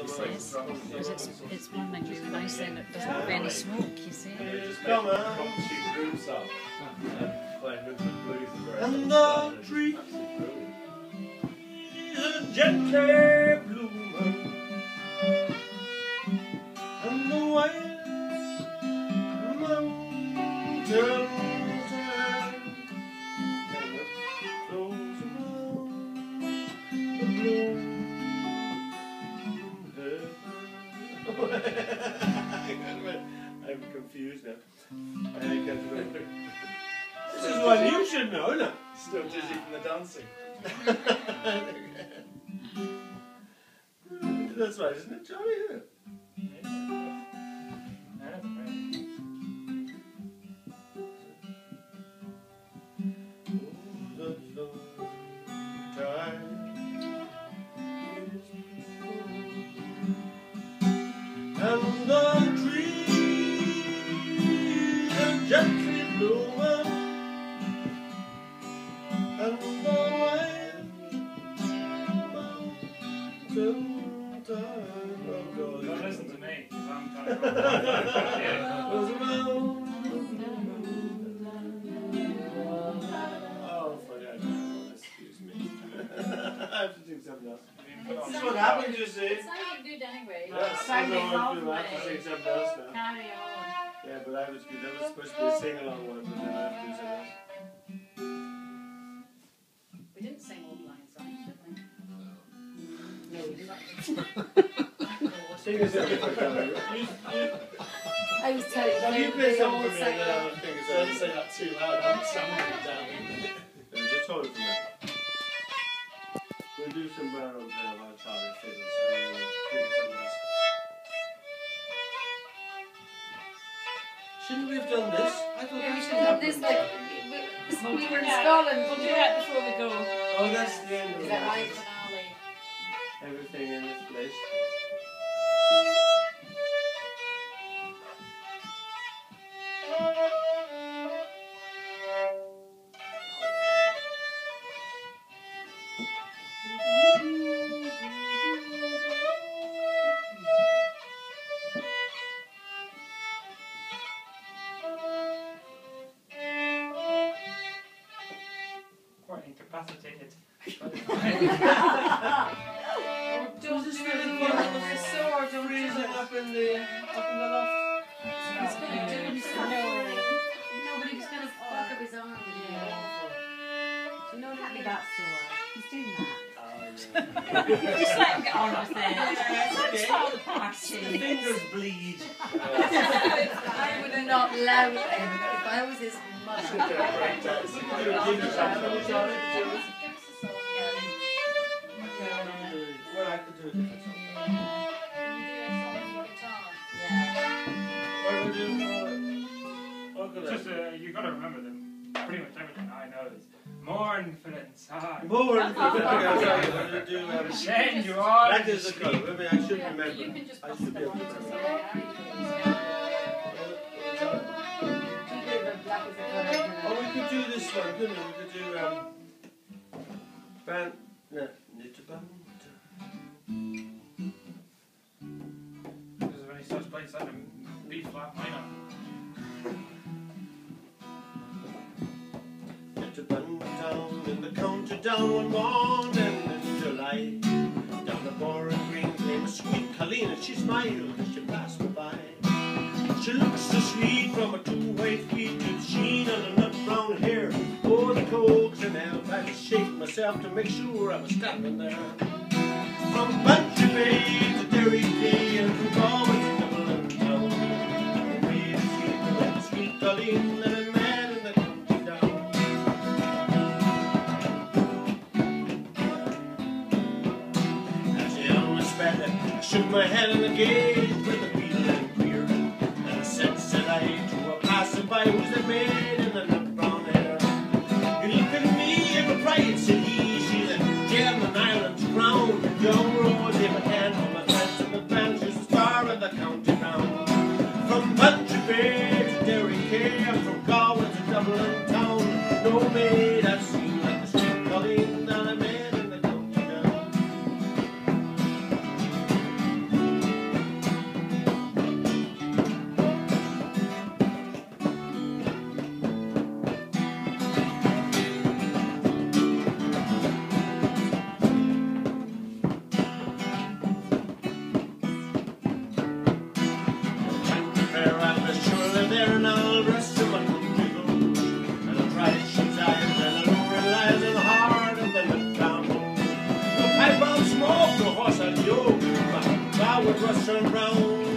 he says. Because it's, it's blending really nice and it doesn't have any smoke, you see. Come on. And the tree is gently I'm confused now. I can't remember. This is one you should know, no? Still dizzy from the dancing. That's right, isn't it, Johnny? Oh. Excuse me. I have to do something else. What happens, you see. It's sounding good anyway. Sing now. Yeah, but I was. That was supposed to be a sing along one, but then I have to do something else. We didn't sing all the lines, right? No, we didn't. I was telling Now you you, play they all something for me and then sang. I'll think of Don't um, say that too loud, I'm sounding down. Yeah, Just hold it for me. We'll do some brown uh, on there while Charlie fiddles and then we'll think of something. Shouldn't we have done this? I thought Yeah, we should what have this like we, we, we were in Scotland. We'll do that before we go. Oh, that's the end of Is it. Finale. Everything in this place. Incapacitated. Oh, don't do it. You're do Freezing up in the up in the loft. Just let him get on with it. Let's start the party. Fingers bleed. I would have not allowed him if I was his mother. Do a ginger something, Charlie. Give us a song, Well, I could do a different everything I know is mournful inside. More than what do you do? Um, Shame you are. That is the colour. Maybe I should Yeah, remember. You can just I should be able to remember. Gary, you can Oh, we could do this one, couldn't we? We could do um, band. No, little band. Because when he starts playing something B flat minor. Down one in July. Down the boreen Green came a sweet Colleen and she smiled as she passed me by. She looks so sweet from her two white feet to the sheen on her nut brown hair. Oh, the and elf, I was shaking myself to make sure I was standing there. From Bantry Bay to Derry Quay and from Galway my head in the gazed there and I'll rest him and jiggle. And I'll try sheep's eyes and I'll relies in the heart of the town. No pipe I'll smoke, no horse I'll yoke, but I would rush around